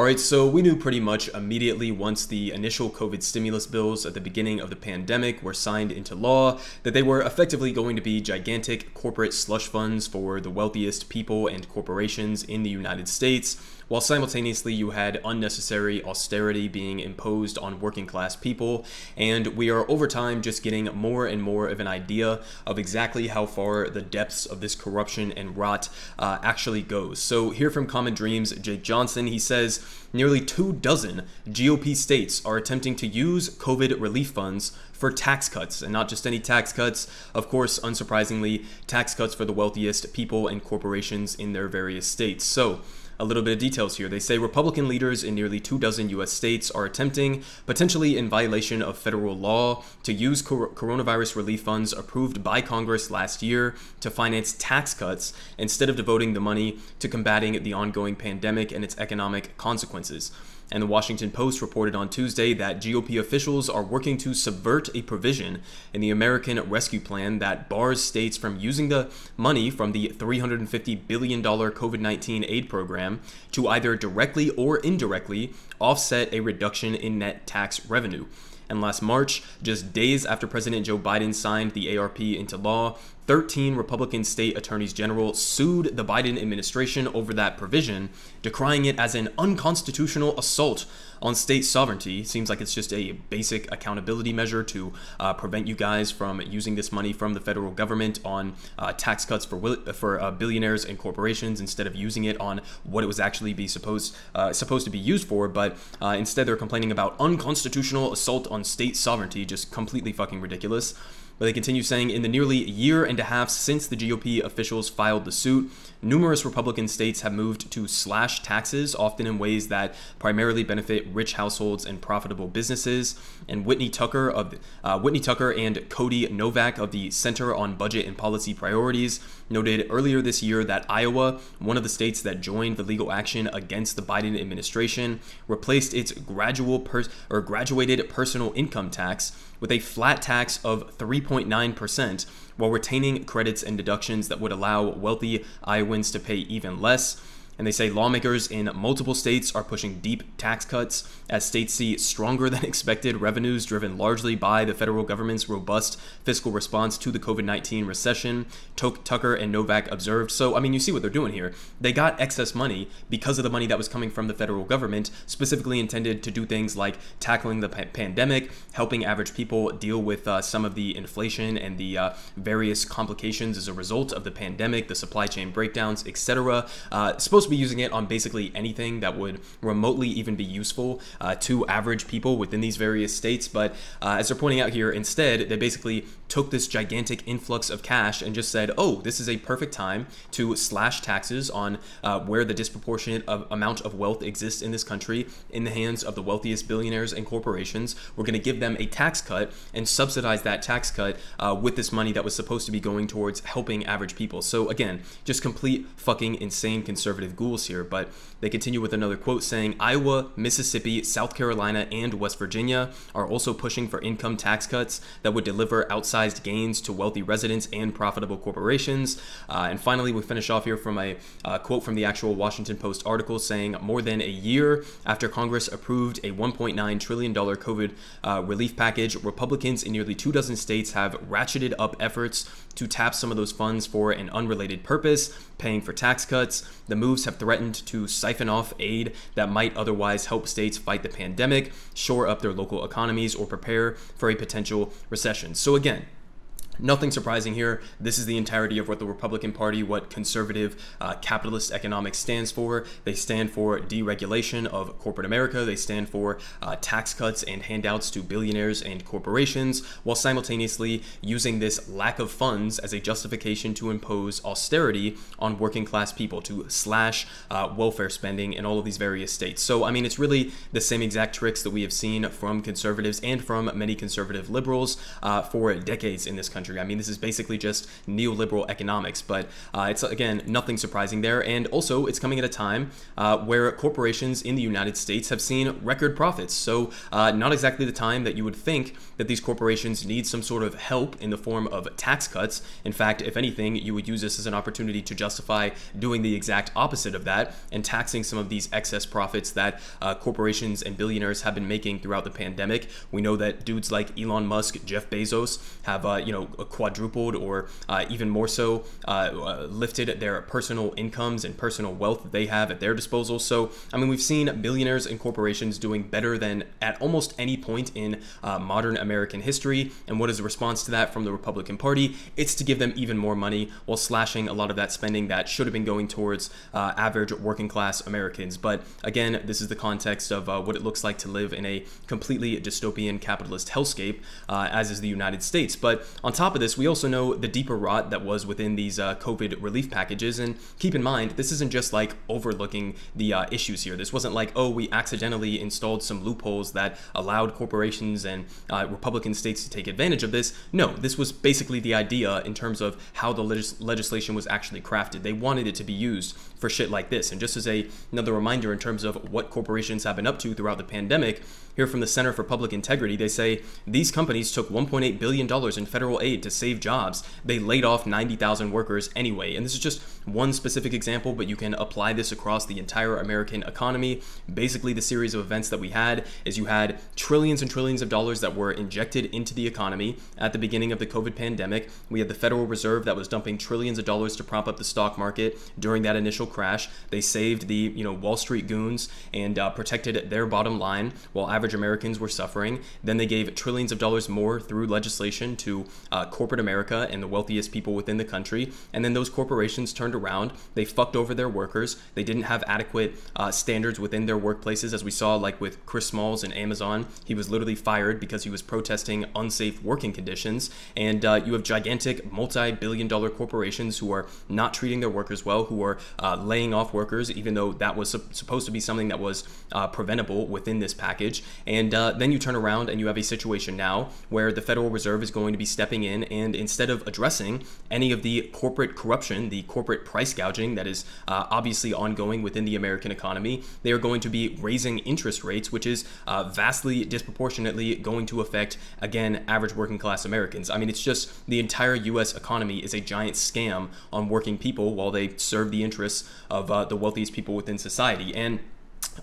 All right, so we knew pretty much immediately once the initial COVID stimulus bills at the beginning of the pandemic were signed into law that they were effectively going to be gigantic corporate slush funds for the wealthiest people and corporations in the United States while simultaneously you had unnecessary austerity being imposed on working class people. And we are over time just getting more and more of an idea of exactly how far the depths of this corruption and rot uh, actually goes. So, here from Common Dreams, Jake Johnson, he says nearly two dozen GOP states are attempting to use COVID relief funds for tax cuts, and not just any tax cuts. Of course, unsurprisingly, tax cuts for the wealthiest people and corporations in their various states. So, a little bit of details here. They say Republican leaders in nearly two dozen U.S. states are attempting, potentially in violation of federal law, to use cor- coronavirus relief funds approved by Congress last year to finance tax cuts instead of devoting the money to combating the ongoing pandemic and its economic consequences. And the Washington Post reported on Tuesday that GOP officials are working to subvert a provision in the American Rescue Plan that bars states from using the money from the $350 billion COVID 19 aid program to either directly or indirectly offset a reduction in net tax revenue. And last March, just days after President Joe Biden signed the ARP into law, 13 Republican state attorneys general sued the Biden administration over that provision, decrying it as an unconstitutional assault on state sovereignty. Seems like it's just a basic accountability measure to uh, prevent you guys from using this money from the federal government on uh, tax cuts for for uh, billionaires and corporations instead of using it on what it was actually be supposed uh, supposed to be used for. But uh, instead, they're complaining about unconstitutional assault on state sovereignty, just completely fucking ridiculous. But they continue saying in the nearly year and a half since the GOP officials filed the suit, numerous Republican states have moved to slash taxes, often in ways that primarily benefit rich households and profitable businesses. And Whitney Tucker of uh, Whitney Tucker and Cody Novak of the Center on Budget and Policy Priorities noted earlier this year that Iowa, one of the states that joined the legal action against the Biden administration, replaced its gradual per- or graduated personal income tax with a flat tax of 3.9% while retaining credits and deductions that would allow wealthy Iowans to pay even less. And they say lawmakers in multiple states are pushing deep tax cuts as states see stronger than expected revenues driven largely by the federal government's robust fiscal response to the COVID 19 recession. Tucker and Novak observed. So, I mean, you see what they're doing here. They got excess money because of the money that was coming from the federal government, specifically intended to do things like tackling the pa- pandemic, helping average people deal with uh, some of the inflation and the uh, various complications as a result of the pandemic, the supply chain breakdowns, etc. Uh, supposed be using it on basically anything that would remotely even be useful uh, to average people within these various states. But uh, as they're pointing out here, instead, they basically took this gigantic influx of cash and just said, oh, this is a perfect time to slash taxes on uh, where the disproportionate of, amount of wealth exists in this country in the hands of the wealthiest billionaires and corporations. We're going to give them a tax cut and subsidize that tax cut uh, with this money that was supposed to be going towards helping average people. So, again, just complete fucking insane conservative ghouls here. But they continue with another quote saying Iowa, Mississippi, South Carolina, and West Virginia are also pushing for income tax cuts that would deliver outside outsized gains to wealthy residents and profitable corporations. Uh, and finally, we finish off here from a uh, quote from the actual Washington Post article saying more than a year after Congress approved a $1.9 trillion COVID uh, relief package, Republicans in nearly two dozen states have ratcheted up efforts to tap some of those funds for an unrelated purpose, paying for tax cuts. The moves have threatened to siphon off aid that might otherwise help states fight the pandemic, shore up their local economies, or prepare for a potential recession. So, again, Nothing surprising here. This is the entirety of what the Republican Party, what conservative uh, capitalist economics stands for. They stand for deregulation of corporate America. They stand for uh, tax cuts and handouts to billionaires and corporations, while simultaneously using this lack of funds as a justification to impose austerity on working class people, to slash uh, welfare spending in all of these various states. So, I mean, it's really the same exact tricks that we have seen from conservatives and from many conservative liberals uh, for decades in this country country. I mean, this is basically just neoliberal economics, but uh, it's again nothing surprising there. And also, it's coming at a time uh, where corporations in the United States have seen record profits. So, uh, not exactly the time that you would think that these corporations need some sort of help in the form of tax cuts. In fact, if anything, you would use this as an opportunity to justify doing the exact opposite of that and taxing some of these excess profits that uh, corporations and billionaires have been making throughout the pandemic. We know that dudes like Elon Musk, Jeff Bezos have uh, you know quadrupled or uh, even more so uh, uh, lifted their personal incomes and personal wealth they have at their disposal. So I mean, we've seen billionaires and corporations doing better than at almost any point in uh, modern American history. And what is the response to that from the Republican Party? It's to give them even more money while slashing a lot of that spending that should have been going towards average working class Americans. But again, this is the context of what it looks like to live in a completely dystopian capitalist hellscape, uh, as is the United States. But on top of this, we also know the deeper rot that was within these uh, COVID relief packages. And keep in mind, this isn't just like overlooking the uh, issues here. This wasn't like, oh, we accidentally installed some loopholes that allowed corporations and uh, Republican states to take advantage of this. No, this was basically the idea in terms of how the legis- legislation was actually crafted. They wanted it to be used for shit like this. And just as a another reminder in terms of what corporations have been up to throughout the pandemic, here from the Center for Public Integrity, they say these companies took $1.8 billion in federal aid to save jobs. They laid off 90,000 workers anyway. And this is just one specific example, but you can apply this across the entire American economy. Basically, the series of events that we had is you had trillions and trillions of dollars that were injected into the economy at the beginning of the COVID pandemic. We had the Federal Reserve that was dumping trillions of dollars to prop up the stock market during that initial crash. They saved the you know Wall Street goons and uh, protected their bottom line while average Americans were suffering. Then they gave trillions of dollars more through legislation to uh, corporate America and the wealthiest people within the country. And then those corporations turned around. They fucked over their workers. They didn't have adequate uh, standards within their workplaces, as we saw, like with Chris Smalls and Amazon. He was literally fired because he was protesting unsafe working conditions. And uh, you have gigantic multi billion dollar corporations who are not treating their workers well, who are uh, laying off workers, even though that was su- supposed to be something that was uh, preventable within this package. And uh, then you turn around and you have a situation now where the Federal Reserve is going to be stepping in and instead of addressing any of the corporate corruption, the corporate price gouging that is uh, obviously ongoing within the American economy, they are going to be raising interest rates, which is uh, vastly disproportionately going to affect, again, average working class Americans. I mean, it's just the entire US economy is a giant scam on working people while they serve the interests of uh, the wealthiest people within society. And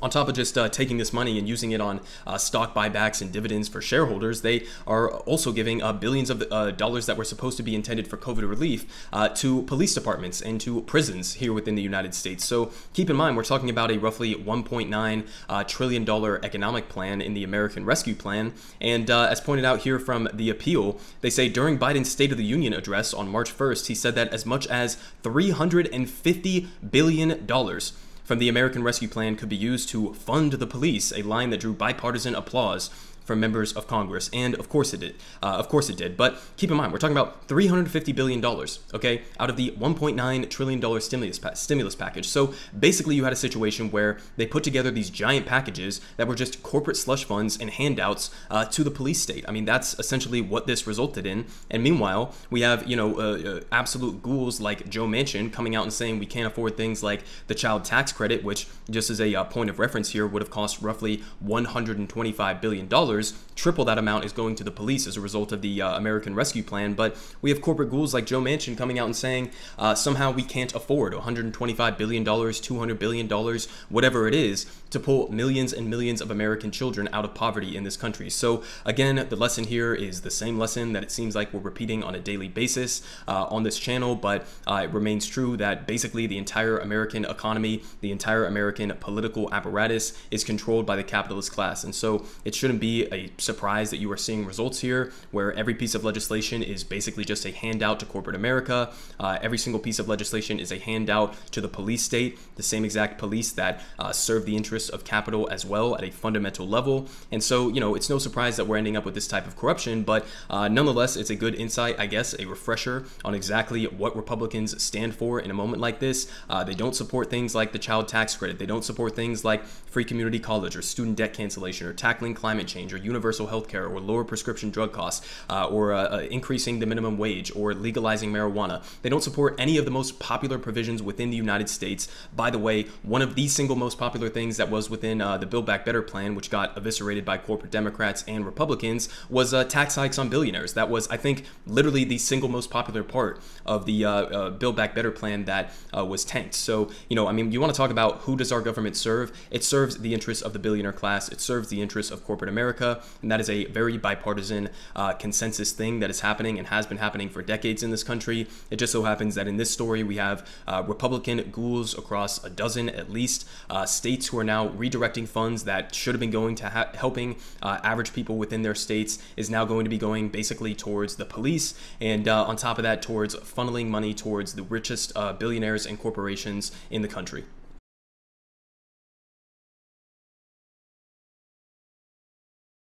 on top of just uh, taking this money and using it on uh, stock buybacks and dividends for shareholders, they are also giving uh, billions of uh, dollars that were supposed to be intended for COVID relief uh, to police departments and to prisons here within the United States. So keep in mind, we're talking about a roughly 1.9 uh, trillion dollar economic plan in the American Rescue Plan. And as pointed out here from the appeal, they say during Biden's State of the Union address on March 1st, he said that as much as 350 billion dollars from the American Rescue Plan could be used to fund the police, a line that drew bipartisan applause from members of Congress, and of course it did. Uh, of course it did. But keep in mind, we're talking about 350 billion dollars, okay, out of the 1.9 trillion dollar stimulus pa- stimulus package. So basically, you had a situation where they put together these giant packages that were just corporate slush funds and handouts uh, to the police state. I mean, that's essentially what this resulted in. And meanwhile, we have you know uh, uh absolute ghouls like Joe Manchin coming out and saying we can't afford things like the child tax credit, which just as a uh, point of reference here would have cost roughly 125 billion dollars triple that amount is going to the police as a result of the uh, American Rescue Plan. But we have corporate ghouls like Joe Manchin coming out and saying uh, somehow we can't afford 125 billion dollars, 200 billion dollars, whatever it is, to pull millions and millions of American children out of poverty in this country. So again, the lesson here is the same lesson that it seems like we're repeating on a daily basis uh, on this channel, but uh, it remains true that basically the entire American economy, the entire American political apparatus is controlled by the capitalist class. And so it shouldn't be a surprise that you are seeing results here where every piece of legislation is basically just a handout to corporate America. Uh, every single piece of legislation is a handout to the police state, the same exact police that uh, serve the interests of capital as well at a fundamental level. And so, you know, it's no surprise that we're ending up with this type of corruption, but uh, nonetheless, it's a good insight, I guess, a refresher on exactly what Republicans stand for in a moment like this. Uh, they don't support things like the child tax credit, they don't support things like free community college or student debt cancellation or tackling climate change or universal health care or lower prescription drug costs uh, or uh, uh, increasing the minimum wage or legalizing marijuana. They don't support any of the most popular provisions within the United States. By the way, one of the single most popular things that was within uh, the Build Back Better plan, which got eviscerated by corporate Democrats and Republicans, was uh, tax hikes on billionaires. That was, I think, literally the single most popular part of the uh, Build Back Better plan that was tanked. So, you know, I mean, you want to talk about who does our government serve? It serves the interests of the billionaire class. It serves the interests of corporate America, and that is a very bipartisan uh, consensus thing that is happening and has been happening for decades in this country. It just so happens that in this story we have uh, Republican ghouls across a dozen at least uh, states who are now redirecting funds that should have been going to helping uh, average people within their states is now going to be going basically towards the police, and uh, on top of that, towards funneling money towards the richest uh, billionaires and corporations in the country.